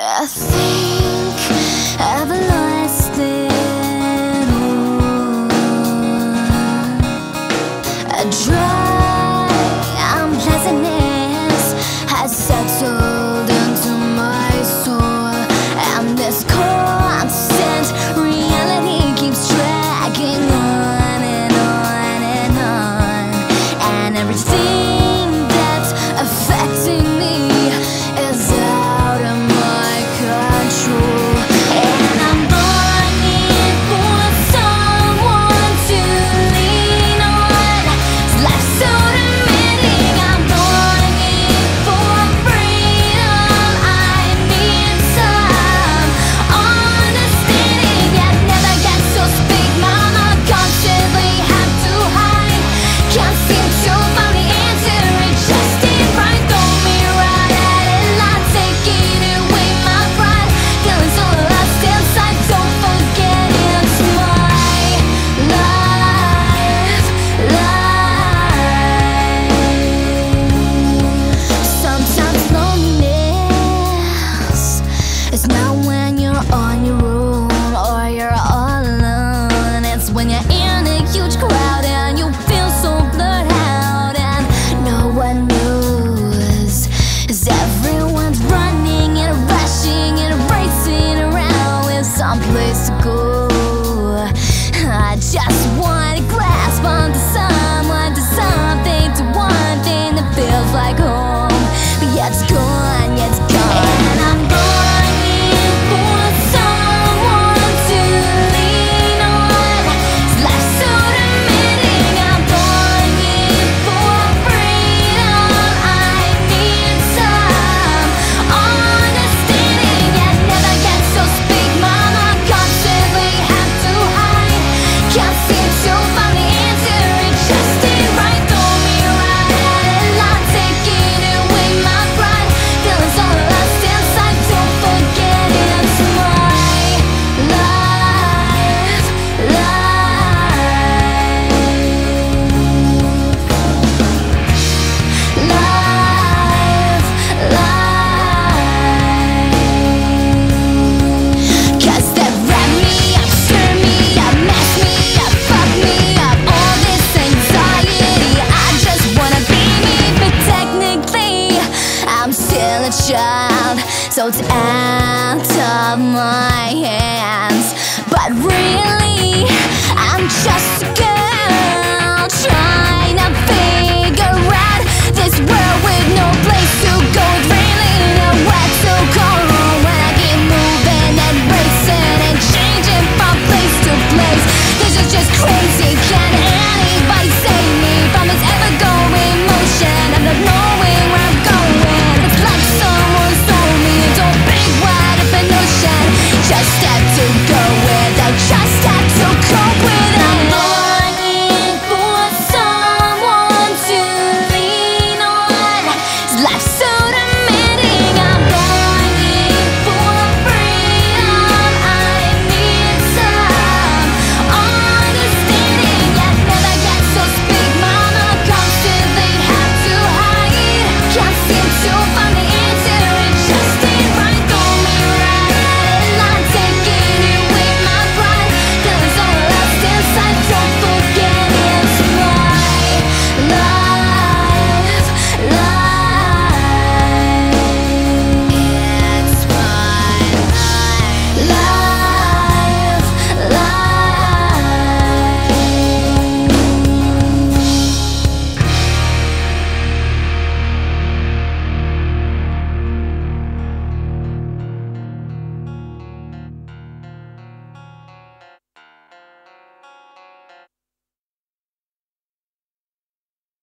I think I've lost it all. Dry, unpleasantness has settled into my soul, and this constant reality keeps dragging on and on and on, and everything. Now, when you're on your own job So it's out of my hands. But really, I'm just a girl.